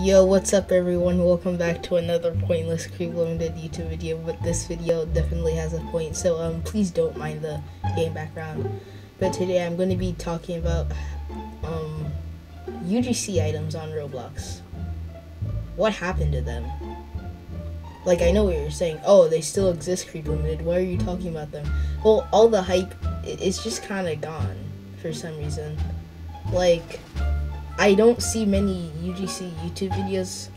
Yo, what's up everyone? Welcome back to another pointless CreepLimited YouTube video, but this video definitely has a point, so um please don't mind the game background. But today I'm going to be talking about um UGC items on Roblox. What happened to them? Like I know what you're saying. Oh, they still exist, CreepLimited. Why are you talking about them? Well, all the hype it's just kind of gone for some reason. Like I don't see many UGC YouTube videos,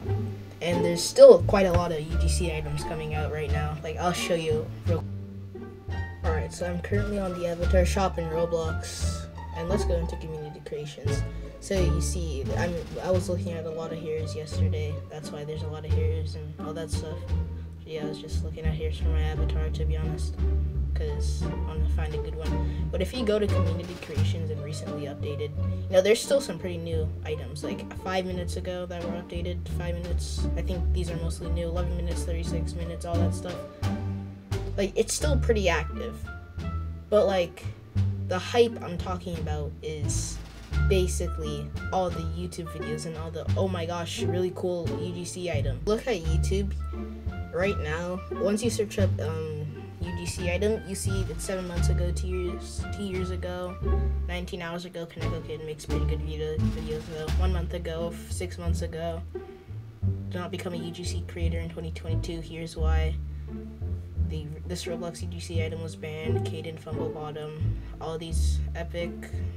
and there's still quite a lot of UGC items coming out right now. Like, I'll show you real Alright, so I'm currently on the avatar shop in Roblox, and let's go into community creations. So you see, I'm, I was looking at a lot of hairs yesterday, that's why there's a lot of hairs and all that stuff. Yeah, I was just looking at hairs for my avatar, to be honest because I want to find a good one. But if you go to community creations and recently updated, you know, there's still some pretty new items. Like five minutes ago that were updated, five minutes. I think these are mostly new. 11 minutes, 36 minutes, all that stuff. Like it's still pretty active, but like the hype I'm talking about is basically all the YouTube videos and all the oh my gosh, really cool UGC item. Look at YouTube right now. Once you search up um, UGC item. You see that seven months ago, two years, two years ago, 19 hours ago, Koneko Kid makes pretty good video, videos though. One month ago, six months ago. Do not become a UGC creator in 2022. Here's why. The, this Roblox UGC item was banned. Caden Fumble Bottom. All these epic.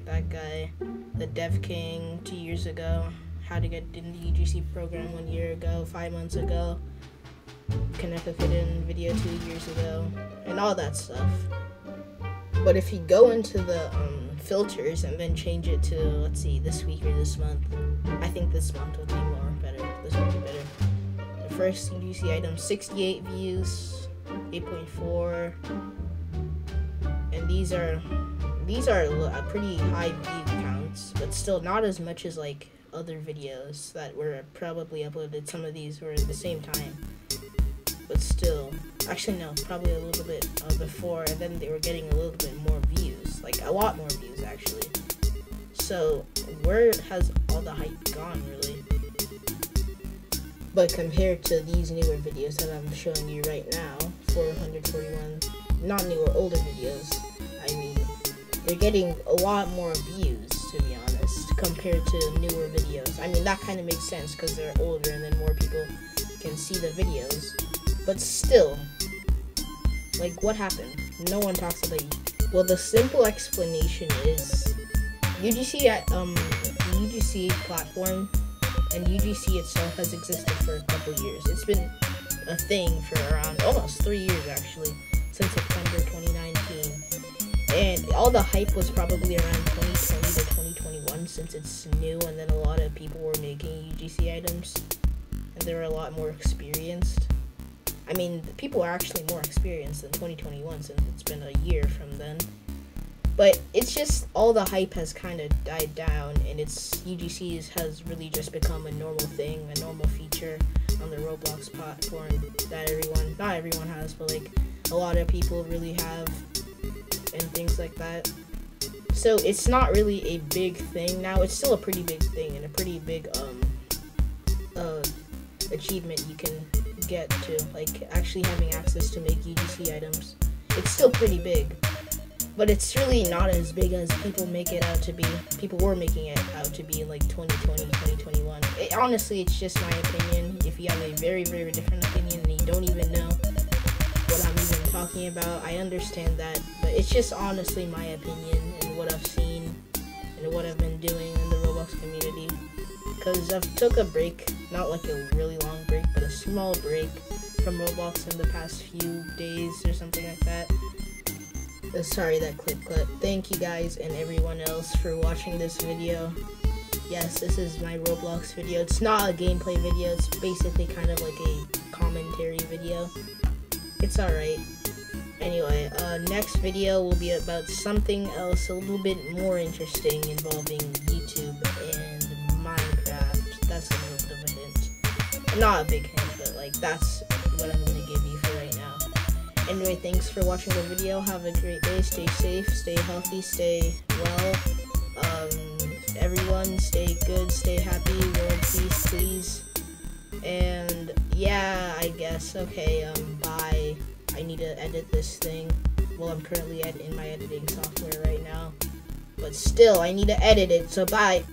That guy. The Dev King two years ago. How to get in the UGC program one year ago, five months ago. Koneko Kitten video two years ago, and all that stuff. But if you go into the um, filters and then change it to, let's see, this week or this month, I think this month would be more better. This would be better. The first UGC item, 68 views, 8.4, and these are these are pretty high view counts, but still not as much as like other videos that were probably uploaded. Some of these were at the same time but still, actually no, probably a little bit uh, before, and then they were getting a little bit more views, like a lot more views actually. So where has all the hype gone really? But compared to these newer videos that I'm showing you right now, 441 not newer, older videos, I mean, they're getting a lot more views, to be honest, compared to newer videos. I mean, that kind of makes sense because they're older and then more people can see the videos. But still, like, what happened? No one talks about you. Well, the simple explanation is UGC at um UGC platform and UGC itself has existed for a couple years. It's been a thing for around almost three years actually, since September 2019. And all the hype was probably around 2020 to 2021 since it's new and then a lot of people were making UGC items and they were a lot more experienced. I mean, people are actually more experienced than 2021 since it's been a year from then. But it's just all the hype has kind of died down, and it's UGCs has really just become a normal thing, a normal feature on the Roblox platform that everyone, not everyone has, but like a lot of people really have, and things like that. So it's not really a big thing now. It's still a pretty big thing and a pretty big um achievement you can get to, like actually having access to make UGC items. It's still pretty big, but it's really not as big as people make it out to be. People were making it out to be in like 2020, 2021. It, honestly, it's just my opinion. If you have a very, very different opinion and you don't even know what I'm even talking about, I understand that, but it's just honestly my opinion and what I've seen and what I've been doing in the Roblox community. Because I've took a break, not like a really long break, but a small break from Roblox in the past few days or something like that. Uh, sorry that clip clip. Thank you guys and everyone else for watching this video. Yes, this is my Roblox video. It's not a gameplay video. It's basically kind of like a commentary video. It's alright. Anyway, uh, next video will be about something else a little bit more interesting involving not a big hint, but like that's what I'm gonna give you for right now. Anyway, thanks for watching the video. Have a great day. Stay safe, stay healthy, stay well. Um, everyone, stay good, stay happy. World peace, please. and yeah, I guess. Okay, um, bye. I need to edit this thing. Well, I'm currently in my editing software right now. But still, I need to edit it, so bye.